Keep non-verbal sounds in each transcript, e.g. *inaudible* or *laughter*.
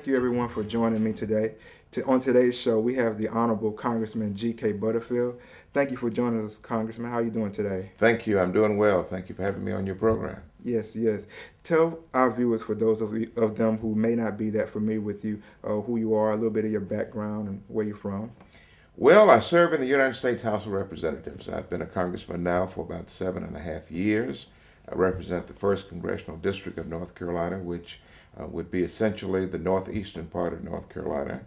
Thank you, everyone, for joining me today. To, on today's show, we have the Honorable Congressman G.K. Butterfield. Thank you for joining us, Congressman. How are you doing today? Thank you. I'm doing well. Thank you for having me on your program. Yes, yes. Tell our viewers, for those of, you, of them who may not be that familiar with you, uh, who you are, a little bit of your background, and where you're from. Well, I serve in the United States House of Representatives. I've been a congressman now for about seven and a half years. I represent the 1st Congressional District of North Carolina, which uh, would be essentially the northeastern part of North Carolina.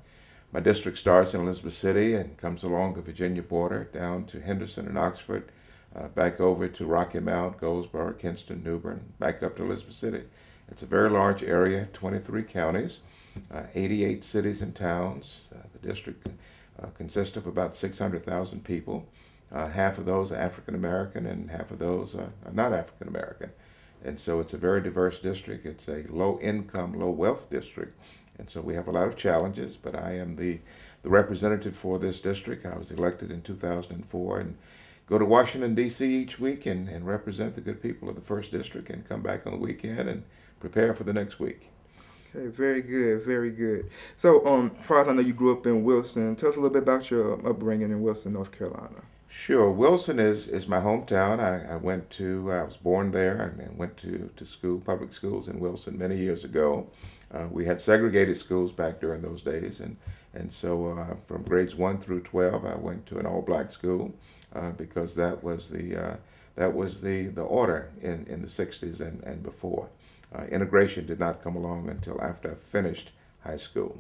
My district starts in Elizabeth City and comes along the Virginia border down to Henderson and Oxford, uh, back over to Rocky Mount, Goldsboro, Kinston, New Bern, back up to Elizabeth City. It's a very large area, 23 counties, uh, 88 cities and towns. Uh, the district uh, consists of about 600,000 people. Uh, half of those are African American and half of those are, are not African American. And so it's a very diverse district. It's a low income, low wealth district. And so we have a lot of challenges, but I am the, the representative for this district. I was elected in 2004 and go to Washington, D.C. each week and, and represent the good people of the first district and come back on the weekend and prepare for the next week. Okay, very good, very good. So, um, as I know, you grew up in Wilson. Tell us a little bit about your upbringing in Wilson, North Carolina. Sure. Wilson is, is my hometown. I, I went to, I was born there and went to, to school, public schools in Wilson many years ago. Uh, we had segregated schools back during those days, and, and so uh, from grades 1 through 12, I went to an all black school uh, because that was the, uh, that was the, the order in, in the 60s and, and before. Uh, integration did not come along until after I finished high school.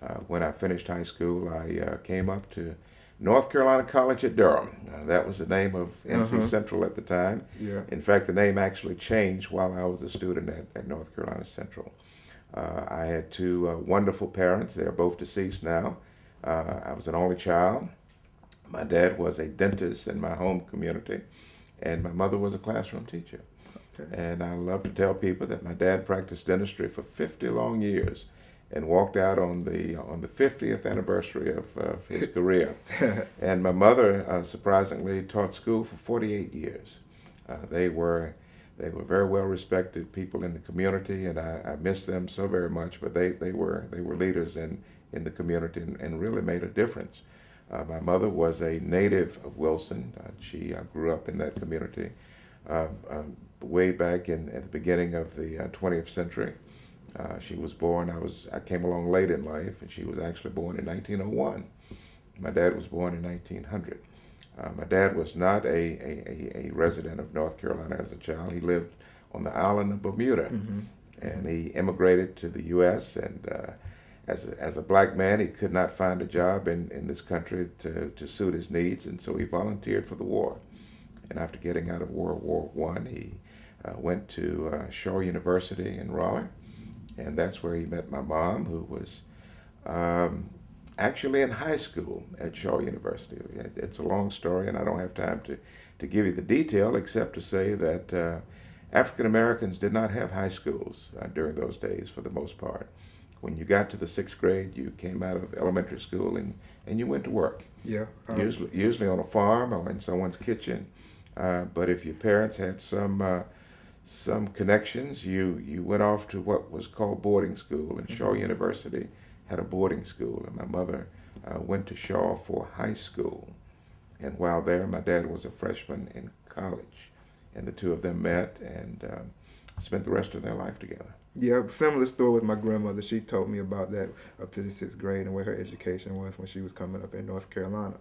Uh, when I finished high school, I came up to North Carolina College at Durham. Uh, that was the name of NC uh-huh. Central at the time. Yeah. In fact, the name actually changed while I was a student at, at North Carolina Central. Uh, I had two uh, wonderful parents. They are both deceased now. Uh, I was an only child. My dad was a dentist in my home community, and my mother was a classroom teacher. Okay. And I love to tell people that my dad practiced dentistry for 50 long years and walked out on the on the 50th anniversary of, of his *laughs* career. and my mother, uh, surprisingly, taught school for 48 years. Uh, they were they were very well respected people in the community, and I, I miss them so very much. But they, they were they were leaders in in the community and, and really made a difference. Uh, my mother was a native of Wilson. Uh, she uh, grew up in that community um, um, way back in at the beginning of the 20th uh, century. Uh, she was born, I was I came along late in life, and she was actually born in 1901. My dad was born in 1900. Uh, my dad was not a, a, a, resident of North Carolina as a child. He lived on the island of Bermuda, mm-hmm. and he immigrated to the U.S. And uh, as, a, as a black man, he could not find a job in, in this country to, to suit his needs, and so he volunteered for the war. And after getting out of World War One, he uh, went to uh, Shaw University in Raleigh and that's where he met my mom, who was um, actually in high school at Shaw University. It's a long story, and I don't have time to, to give you the detail except to say that uh, African Americans did not have high schools uh, during those days for the most part. When you got to the sixth grade, you came out of elementary school and, and you went to work. Yeah. Um, usually, usually on a farm or in someone's kitchen. Uh, but if your parents had some uh, some connections. You you went off to what was called boarding school, and Shaw mm-hmm. University had a boarding school, and my mother uh, went to Shaw for high school. And while there, my dad was a freshman in college, and the two of them met and um, spent the rest of their life together. Yeah, similar story with my grandmother. She told me about that up to the sixth grade and where her education was when she was coming up in North Carolina.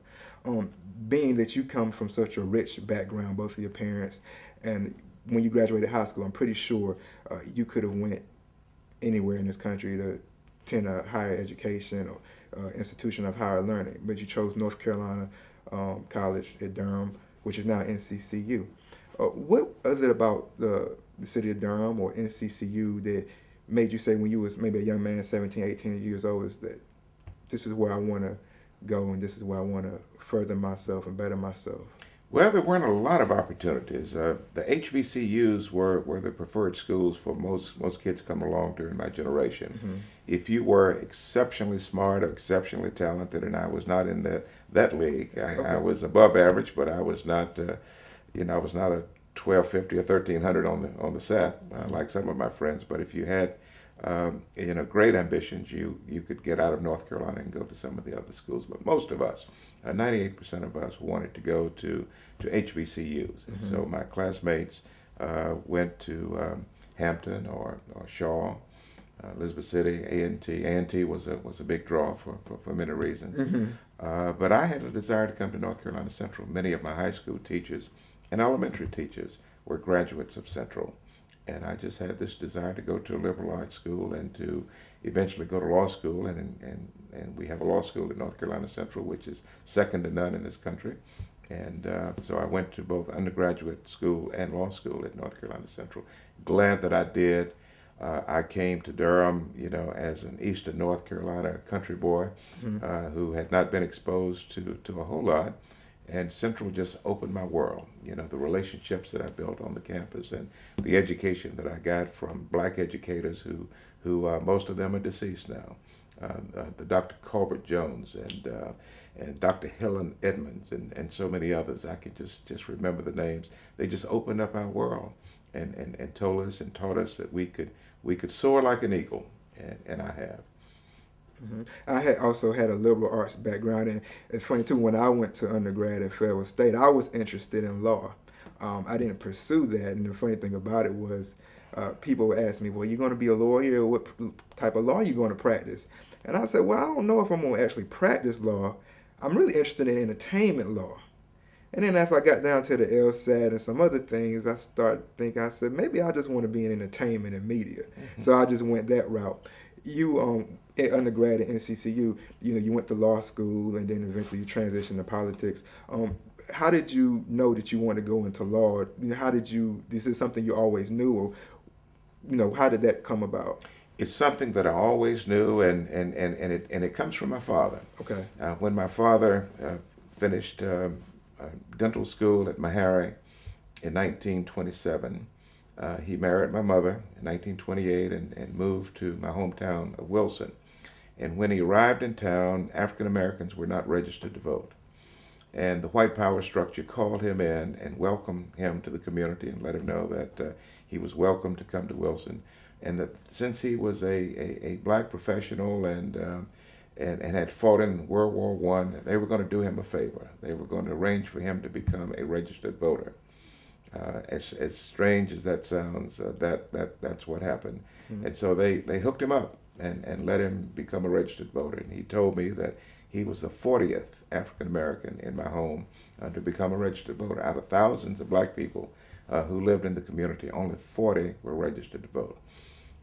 Um, being that you come from such a rich background, both of your parents, and when you graduated high school, I'm pretty sure uh, you could have went anywhere in this country to attend a higher education or uh, institution of higher learning, but you chose North Carolina um, College at Durham, which is now NCCU. Uh, what is it about the, the city of Durham or NCCU that made you say when you was maybe a young man, 17, 18 years old, is that this is where I want to go and this is where I want to further myself and better myself? Well, there weren't a lot of opportunities. Uh, the HBCUs were, were the preferred schools for most most kids come along during my generation. Mm-hmm. If you were exceptionally smart or exceptionally talented, and I was not in that that league, I, okay. I was above average, but I was not, uh, you know, I was not a 1250 or 1300 on the on the SAT uh, like some of my friends. But if you had um, you know, great ambitions, you, you could get out of North Carolina and go to some of the other schools. But most of us, uh, 98% of us, wanted to go to, to HBCUs. And mm-hmm. so my classmates uh, went to um, Hampton or, or Shaw, uh, Elizabeth City, A&T. A&T was a, was a big draw for, for, for many reasons. Mm-hmm. Uh, but I had a desire to come to North Carolina Central. Many of my high school teachers and elementary teachers were graduates of Central and I just had this desire to go to a liberal arts school and to eventually go to law school. And, and, and we have a law school at North Carolina Central, which is second to none in this country. And uh, so I went to both undergraduate school and law school at North Carolina Central. Glad that I did. Uh, I came to Durham, you know, as an Eastern North Carolina country boy mm-hmm. uh, who had not been exposed to, to a whole lot and Central just opened my world. You know, the relationships that I built on the campus and the education that I got from black educators who, who uh, most of them are deceased now. Uh, uh, the Dr. Colbert Jones and uh, and Dr. Helen Edmonds and, and so many others. I can just, just remember the names. They just opened up our world and, and, and told us and taught us that we could we could soar like an eagle, and, and I have. Mm-hmm. I had also had a liberal arts background, and it's funny too. When I went to undergrad at Fayetteville State, I was interested in law. Um, I didn't pursue that, and the funny thing about it was, uh, people would ask me, "Well, you're going to be a lawyer? What type of law are you going to practice?" And I said, "Well, I don't know if I'm going to actually practice law. I'm really interested in entertainment law." And then after I got down to the LSAT and some other things, I started thinking, I said, maybe I just want to be in entertainment and media. Mm-hmm. So I just went that route. You um, undergrad at NCCU, you know, you went to law school and then eventually you transitioned to politics. Um, how did you know that you wanted to go into law? How did you? This is something you always knew, or you know, how did that come about? It's something that I always knew, and and and, and it and it comes from my father. Okay. Uh, when my father uh, finished um, uh, dental school at Meharry in 1927. Uh, he married my mother in 1928 and, and moved to my hometown of Wilson. And when he arrived in town, African Americans were not registered to vote. And the white power structure called him in and welcomed him to the community and let him know that uh, he was welcome to come to Wilson. And that since he was a, a, a black professional and, um, and, and had fought in World War One, they were going to do him a favor. They were going to arrange for him to become a registered voter. Uh, as, as strange as that sounds, uh, that, that, that's what happened. Mm-hmm. And so they, they hooked him up and, and let him become a registered voter. And he told me that he was the 40th African American in my home uh, to become a registered voter. Out of thousands of black people uh, who lived in the community, only 40 were registered to vote.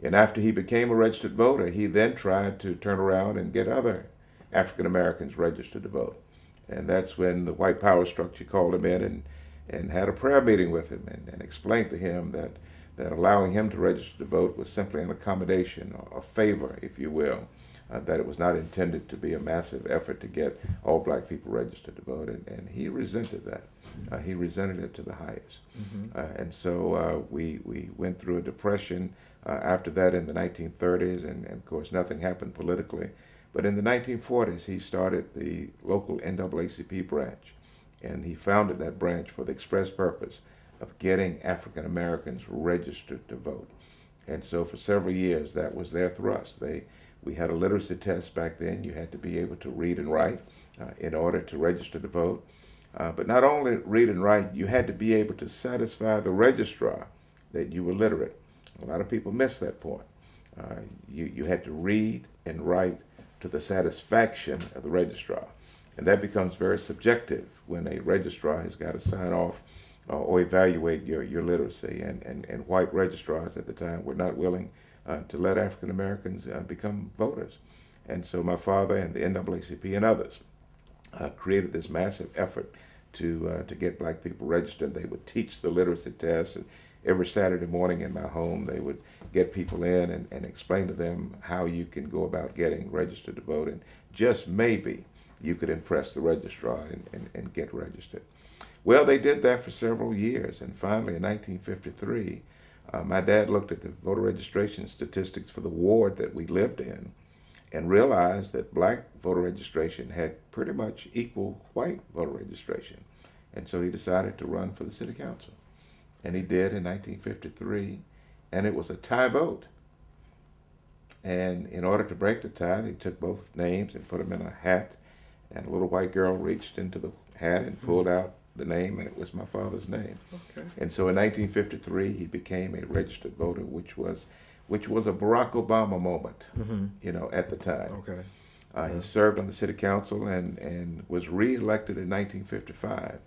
And after he became a registered voter, he then tried to turn around and get other African Americans registered to vote. And that's when the white power structure called him in and, and had a prayer meeting with him and, and explained to him that that allowing him to register to vote was simply an accommodation or a favor, if you will, uh, that it was not intended to be a massive effort to get all black people registered to vote. And, and he resented that. Uh, he resented it to the highest. Mm-hmm. Uh, and so uh, we, we went through a depression uh, after that in the 1930s, and, and, of course, nothing happened politically. But in the 1940s, he started the local NAACP branch, and he founded that branch for the express purpose of getting African Americans registered to vote. And so for several years, that was their thrust. They, we had a literacy test back then. You had to be able to read and write uh, in order to register to vote. Uh, but not only read and write, you had to be able to satisfy the registrar that you were literate. A lot of people miss that point. Uh, you, you had to read and write to the satisfaction of the registrar. And that becomes very subjective when a registrar has got to sign off uh, or evaluate your, your literacy. And, and, and white registrars at the time were not willing uh, to let African Americans uh, become voters. And so my father and the NAACP and others uh, created this massive effort to, uh, to get black people registered. They would teach the literacy test. And every Saturday morning in my home, they would get people in and, and explain to them how you can go about getting registered to vote. And just maybe you could impress the registrar and, and, and get registered. Well, they did that for several years, and finally in 1953, uh, my dad looked at the voter registration statistics for the ward that we lived in and realized that black voter registration had pretty much equal white voter registration. And so he decided to run for the city council. And he did in 1953, and it was a tie vote. And in order to break the tie, they took both names and put them in a hat. And a little white girl reached into the hat and pulled out the name, and it was my father's name. Okay. And so in 1953, he became a registered voter, which was, which was a Barack Obama moment, Mhm. you know, at the time. Okay. Uh, Yeah. He served on the city council and, and was reelected in 1955,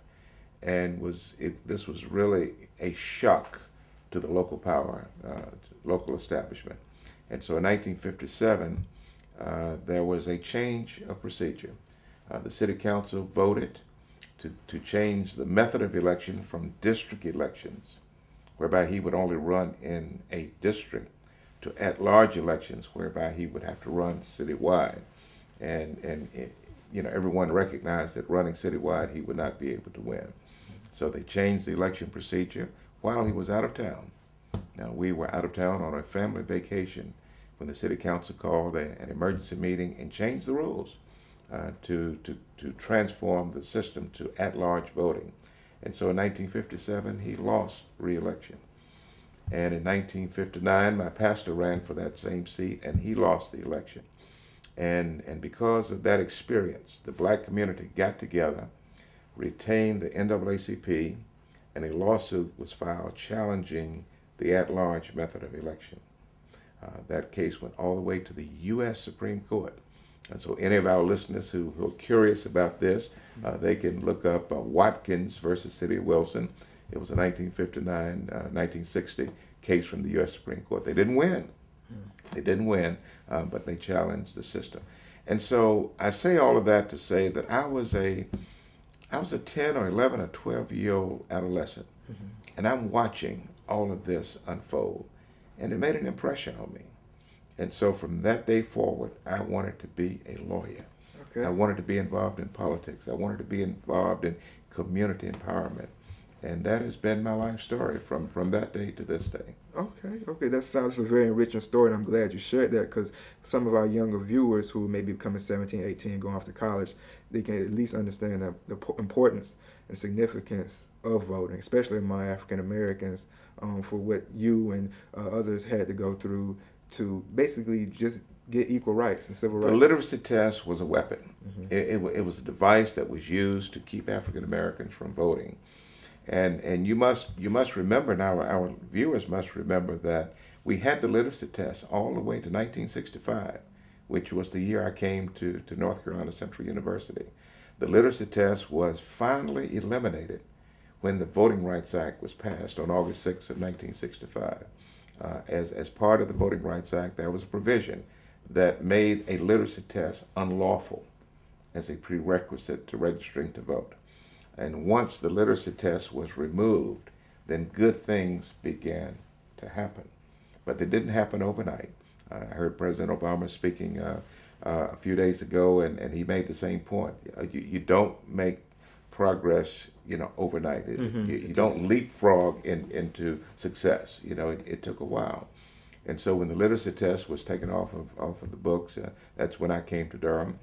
and was it, this was really a shock to the local power, uh, local establishment. And so in 1957, uh, there was a change of procedure. Uh, the city council voted to, to change the method of election from district elections, whereby he would only run in a district, to at-large elections, whereby he would have to run citywide and and it, you know everyone recognized that running citywide he would not be able to win. So they changed the election procedure while he was out of town. Now we were out of town on a family vacation when the city council called a, an emergency meeting and changed the rules uh, to, to to transform the system to at-large voting. And so in 1957 he lost re-election. And in 1959 my pastor ran for that same seat and he lost the election. And, and because of that experience, the black community got together, retained the NAACP, and a lawsuit was filed challenging the at large method of election. Uh, that case went all the way to the U.S. Supreme Court. And so, any of our listeners who, who are curious about this, uh, they can look up uh, Watkins versus City of Wilson. It was a 1959 1960 case from the U.S. Supreme Court. They didn't win. They didn't win, um, but they challenged the system. And so I say all of that to say that I was a, I was a 10 or 11 or 12 year old adolescent, and I'm watching all of this unfold, and it made an impression on me. And so from that day forward, I wanted to be a lawyer. Okay. I wanted to be involved in politics. I wanted to be involved in community empowerment. And that has been my life story from, from that day to this day. Okay, okay, that sounds a very enriching story, and I'm glad you shared that because some of our younger viewers who may be becoming 17, 18, going off to college, they can at least understand the, the importance and significance of voting, especially among African Americans, um, for what you and uh, others had to go through to basically just get equal rights and civil rights. The literacy test was a weapon. Mm-hmm. It, it, it was a device that was used to keep African Americans from voting. And, and you must you must remember now our viewers must remember that we had the literacy test all the way to 1965, which was the year I came to, to North Carolina Central University. The literacy test was finally eliminated when the Voting Rights Act was passed on August 6th of 1965. Uh, as, as part of the Voting Rights Act, there was a provision that made a literacy test unlawful as a prerequisite to registering to vote. And once the literacy test was removed, then good things began to happen. But they didn't happen overnight. I heard President Obama speaking uh, uh, a few days ago, and, and he made the same point. Uh, You, you don't make progress, you know, overnight. It, Mhm, you, you don't leapfrog in, into success. You know, it, it took a while. And so when the literacy test was taken off of, off of the books, uh, that's when I came to Durham.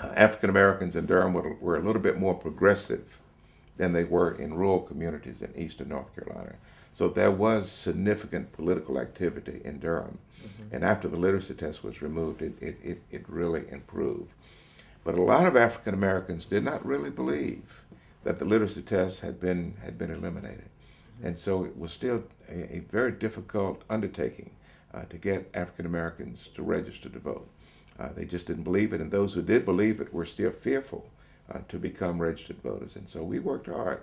Uh, African Americans in Durham were, were a little bit more progressive than they were in rural communities in eastern North Carolina. So there was significant political activity in Durham. And after the literacy test was removed, it, it, it, it really improved. But a lot of African Americans did not really believe that the literacy test had been, had been eliminated. And so it was still a, a very difficult undertaking uh, to get African Americans to register to vote. Uh, they just didn't believe it, and those who did believe it were still fearful uh, to become registered voters. And so we worked hard.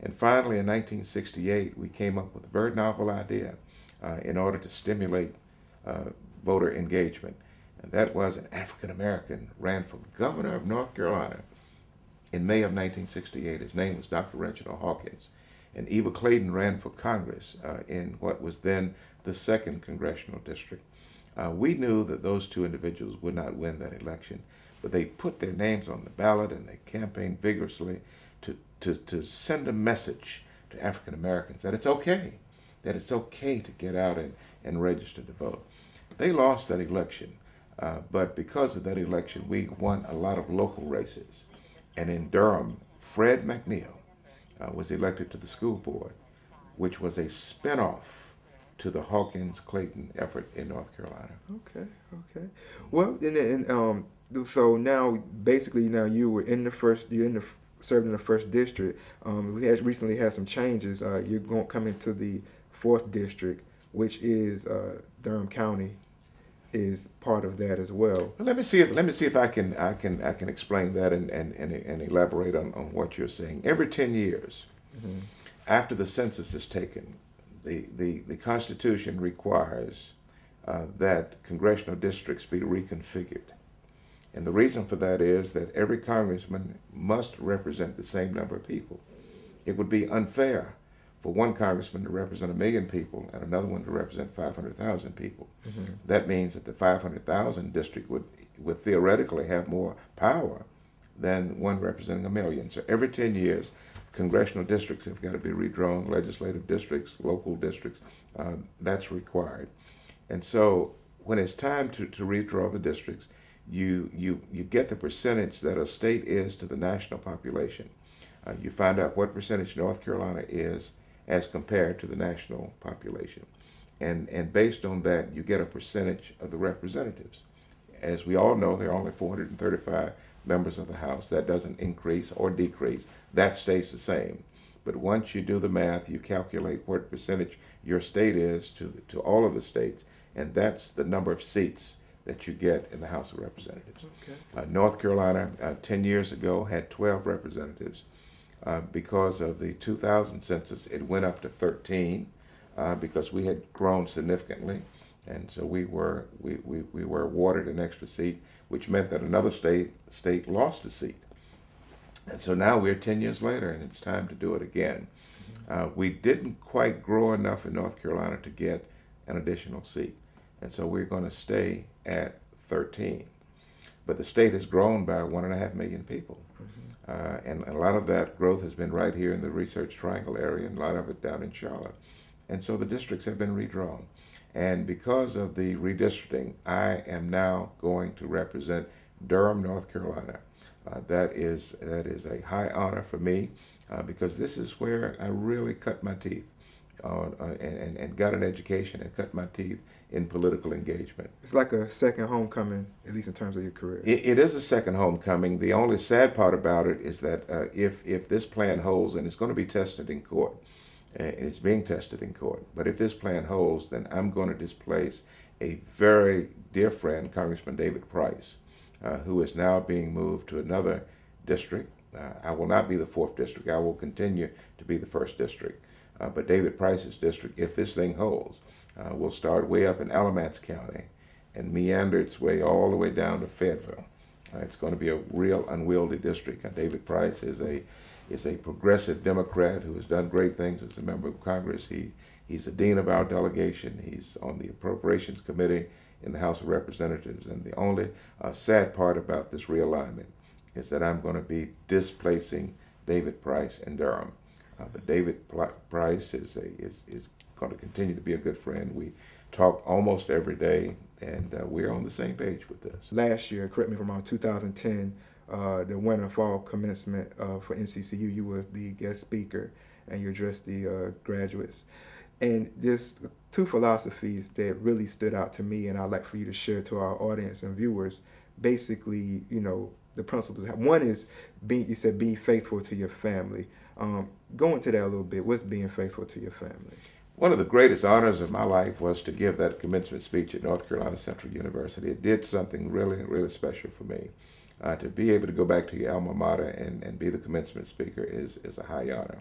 And finally, in 1968, we came up with a very novel idea uh, in order to stimulate uh, voter engagement. And that was an African American ran for governor of North Carolina in May of 1968. His name was Dr. Reginald Hawkins. And Eva Clayton ran for Congress uh, in what was then the second congressional district. Uh, we knew that those two individuals would not win that election, but they put their names on the ballot and they campaigned vigorously to, to, to send a message to African Americans that it's okay, that it's okay to get out and, and register to vote. They lost that election, uh, but because of that election, we won a lot of local races. And in Durham, Fred McNeil uh, was elected to the school board, which was a spinoff to the Hawkins Clayton effort in North Carolina. Okay, okay. Well, and, and um, so now basically now you were in the first you're in the served in the first district. Um, we had recently had some changes. Uh, you're going to come into the fourth district, which is uh, Durham County, is part of that as well. Let me see if let me see if I can I can I can explain that and and, and, and elaborate on, on what you're saying. Every ten years, mm-hmm. after the census is taken, the the, the Constitution requires uh, that congressional districts be reconfigured. And the reason for that is that every congressman must represent the same number of people. It would be unfair for one congressman to represent a million people and another one to represent 500,000 people. Mm-hmm. That means that the 500,000 district would, would theoretically have more power than one representing a million. So every 10 years, congressional districts have got to be redrawn, legislative districts, local districts, uh, that's required. And so when it's time to, to redraw the districts, you, you, you get the percentage that a state is to the national population. Uh, you find out what percentage North Carolina is as compared to the national population. And, and based on that, you get a percentage of the representatives. As we all know, there are only 435 members of the House. That doesn't increase or decrease, that stays the same. But once you do the math, you calculate what percentage your state is to, to all of the states, and that's the number of seats that you get in the House of Representatives. Okay. Uh, North Carolina, uh, 10 years ago, had 12 representatives. Uh, because of the 2000 census, it went up to 13 uh, because we had grown significantly. And so we were, we, we, we were awarded an extra seat, which meant that another state, state lost a seat. And so now we're 10 years later, and it's time to do it again. Mm-hmm. Uh, we didn't quite grow enough in North Carolina to get an additional seat. And so we're going to stay at 13. But the state has grown by one and a half million people. Uh, and a lot of that growth has been right here in the Research Triangle area, and a lot of it down in Charlotte. And so the districts have been redrawn. And because of the redistricting, I am now going to represent Durham, North Carolina. Uh, that is that is a high honor for me uh, because this is where I really cut my teeth on, uh, and, and got an education and cut my teeth in political engagement. It's like a second homecoming, at least in terms of your career. it, it is a second homecoming. The only sad part about it is that uh, if if this plan holds, and it's going to be tested in court, and it's being tested in court, but if this plan holds, then I'm going to displace a very dear friend, Congressman David Price, uh, who is now being moved to another district. Uh, I will not be the fourth district. I will continue to be the first district. Uh, but David Price's district, if this thing holds, uh, will start way up in Alamance County and meander its way all the way down to Fayetteville. Uh, it's going to be a real unwieldy district. And David Price is a is a progressive Democrat who has done great things as a member of Congress. He he's the dean of our delegation. He's on the Appropriations Committee in the House of Representatives. And the only uh, sad part about this realignment is that I'm going to be displacing David Price in Durham. Uh, but David Price is, a, is, is going to continue to be a good friend. We talk almost every day, and uh, we're on the same page with this. Last year, correct me if I'm wrong, 2010, uh, the winter fall commencement uh, for NCCU, you were the guest speaker and you addressed the uh, graduates. And there's two philosophies that really stood out to me, and I'd like for you to share to our audience and viewers. Basically, you know, the principles. One is being, you said, being faithful to your family. Um, go into that a little bit. What's being faithful to your family? One of the greatest honors of my life was to give that commencement speech at North Carolina Central University. It did something really, really special for me. Uh, to be able to go back to your alma mater and, and be the commencement speaker is, is a high honor.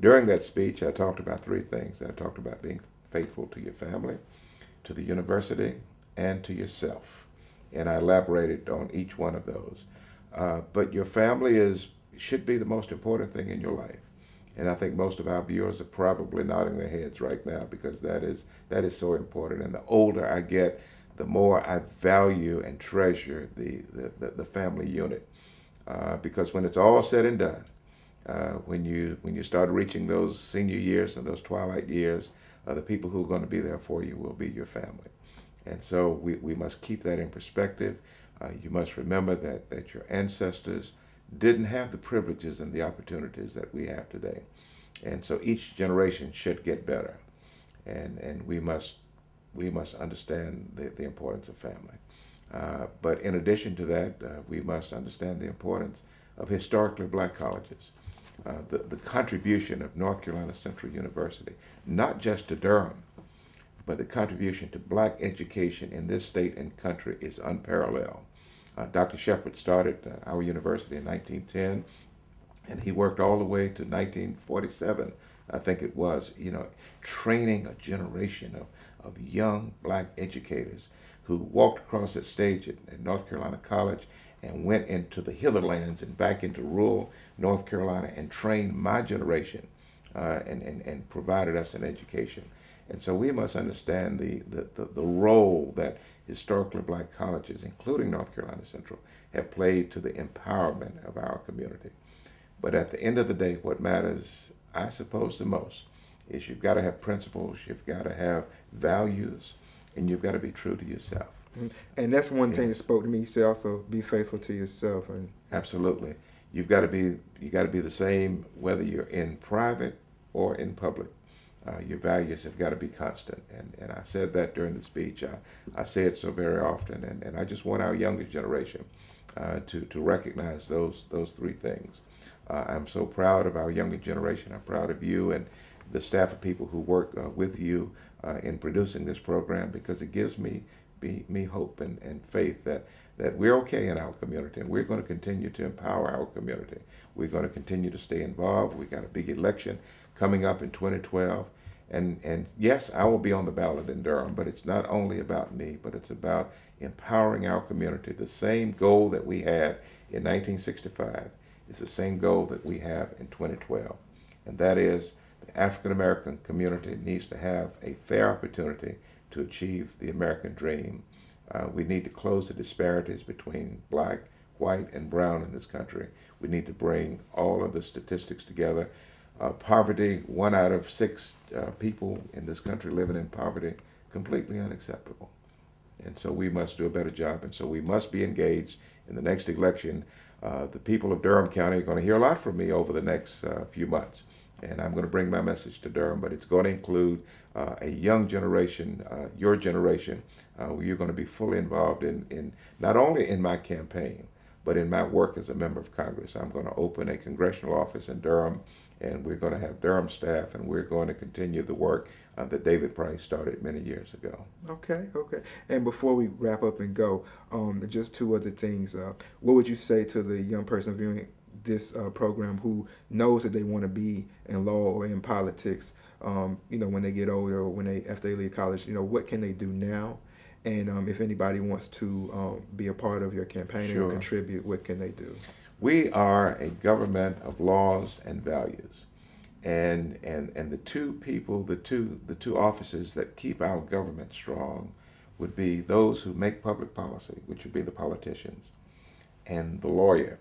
During that speech, I talked about three things. I talked about being faithful to your family, to the university, and to yourself. And I elaborated on each one of those. Uh, but your family is should be the most important thing in your life. And I think most of our viewers are probably nodding their heads right now because that is that is so important. And the older I get, the more I value and treasure the the, the, the family unit. Uh, because when it's all said and done, uh, when you when you start reaching those senior years and those twilight years, uh, the people who are going to be there for you will be your family. And so we, we must keep that in perspective. Uh, you must remember that, that your ancestors didn't have the privileges and the opportunities that we have today. And so each generation should get better. and and we must we must understand the, the importance of family. Uh, but in addition to that, uh, we must understand the importance of historically black colleges. Uh, the, the contribution of North Carolina Central University, not just to Durham, but the contribution to black education in this state and country is unparalleled. Uh, Dr. Shepard started uh, our university in 1910, and he worked all the way to 1947, I think it was, you know, training a generation of, of young black educators who walked across that stage at, at North Carolina College and went into the hitherlands and back into rural North Carolina and trained my generation uh, and, and, and provided us an education. And so we must understand the, the, the, the, role that historically black colleges, including North Carolina Central, have played to the empowerment of our community. But at the end of the day, what matters, I suppose, the most is you've got to have principles, you've got to have values, and you've got to be true to yourself. Mm-hmm. And that's one yeah. thing that spoke to me. You say also be faithful to yourself. And absolutely, you've got to be you got to be the same whether you're in private or in public. Uh, your values have got to be constant. And, and I said that during the speech. I, I say it so very often. And, and I just want our younger generation uh, to, to recognize those, those three things. Uh, I'm so proud of our younger generation. I'm proud of you and the staff of people who work uh, with you uh, in producing this program because it gives me be, me hope and, and faith that, that we're okay in our community and we're going to continue to empower our community. We're going to continue to stay involved. We've got a big election coming up in 2012. And, and yes, I will be on the ballot in Durham, but it's not only about me, but it's about empowering our community. The same goal that we had in 1965 is the same goal that we have in 2012. And that is the African American community needs to have a fair opportunity to achieve the American dream. Uh, we need to close the disparities between black, white, and brown in this country. We need to bring all of the statistics together. Uh, poverty, one out of six uh, people in this country living in poverty, completely unacceptable. And so we must do a better job. And so we must be engaged in the next election. Uh, the people of Durham County are going to hear a lot from me over the next uh, few months and I'm going to bring my message to Durham, but it's going to include uh, a young generation, uh, your generation, you're going to be fully involved in, in not only in my campaign, but in my work as a member of Congress. I'm going to open a congressional office in Durham, and we're going to have Durham staff, and we're going to continue the work uh, that David Price started many years ago. Okay, okay. And before we wrap up and go, um, just two other things. Uh, what would you say to the young person viewing this uh, program who knows that they want to be in law or in politics, um, you know, when they get older or when they after they leave college, you know, what can they do now? And um, if anybody wants to um, be a part of your campaign sure. or contribute, what can they do? We are a government of laws and values. And, and, and the two people, the two, the two offices that keep our government strong would be those who make public policy, which would be the politicians, and the lawyer,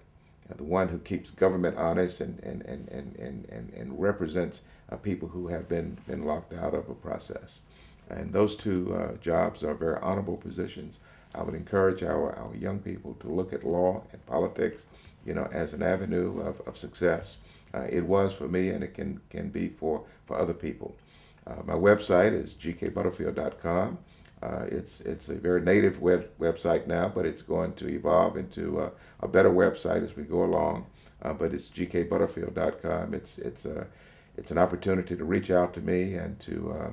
the one who keeps government honest and, and, and, and, and, and, and represents uh, people who have been, been locked out of a process. And those two uh, jobs are very honorable positions. I would encourage our, our young people to look at law and politics, you know, as an avenue of, of success. Uh, it was for me and it can, can be for, for other people. Uh, my website is gkbutterfield.com. Uh, it's it's a very native web, website now, but it's going to evolve into a, better website as we go along. Uh, but it's gkbutterfield.com. It's it's a it's an opportunity to reach out to me and to uh,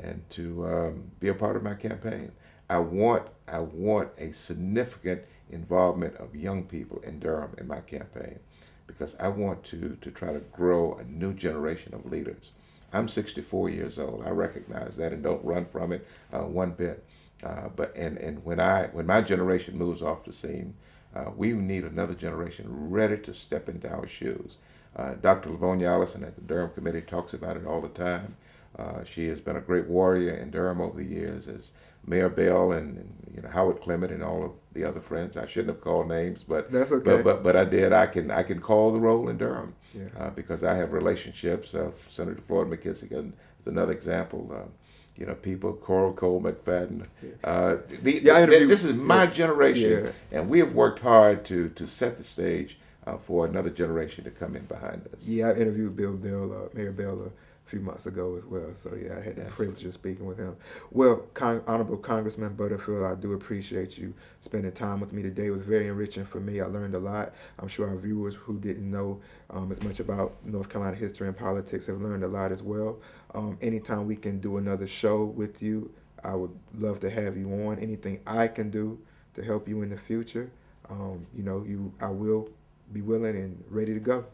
and to um, be a part of my campaign. I want I want a significant involvement of young people in Durham in my campaign because I want to to try to grow a new generation of leaders. I'm 64 years old. I recognize that and don't run from it uh, one bit. Uh, but and, and when I when my generation moves off the scene, uh, we need another generation ready to step into our shoes. Uh, Dr. Lavonia Allison at the Durham Committee talks about it all the time. Uh, she has been a great warrior in Durham over the years as Mayor Bell and, and, you know Howard Clement and all of the other friends. I shouldn't have called names, but that's okay. But but, but I did. I can I can call the roll in Durham yeah. uh, because I have relationships. Uh, Senator Floyd McKissick is another example. Uh, you know, people, Cora Cole McFadden. Uh, the, yeah, the, this is my yeah. generation, and we have worked hard to to set the stage uh, for another generation to come in behind us. Yeah, I interviewed Bill Bell, uh, Mayor Bell, few months ago as well. So yeah, I had the privilege of speaking with him. Well, Con- Honorable Congressman Butterfield, I do appreciate you spending time with me today. It was very enriching for me. I learned a lot. I'm sure our viewers who didn't know um, as much about North Carolina history and politics have learned a lot as well. Um, anytime we can do another show with you, I would love to have you on. Anything I can do to help you in the future, um, you know, you I will be willing and ready to go.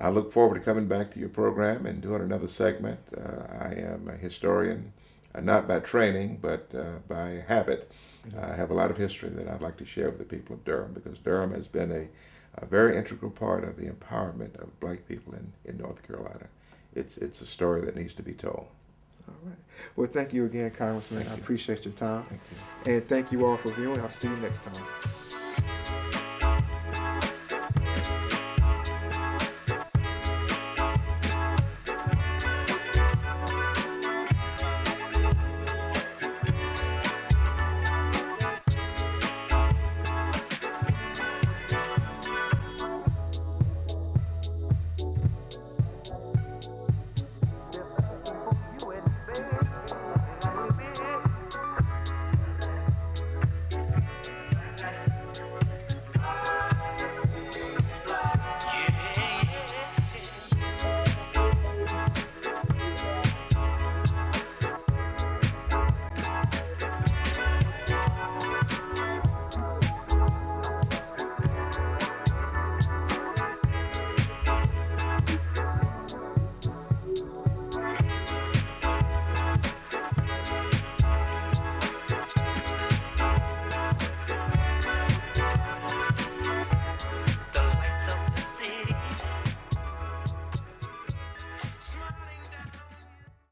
I look forward to coming back to your program and doing another segment. Uh, I am a historian, uh, not by training, but uh, by habit. I have a lot of history that I'd like to share with the people of Durham because Durham has been a, a very integral part of the empowerment of black people in, in North Carolina. It's, it's a story that needs to be told. All right. Well, thank you again, Congressman. Thank I you. appreciate your time. Thank you. And thank you all for viewing. I'll see you next time.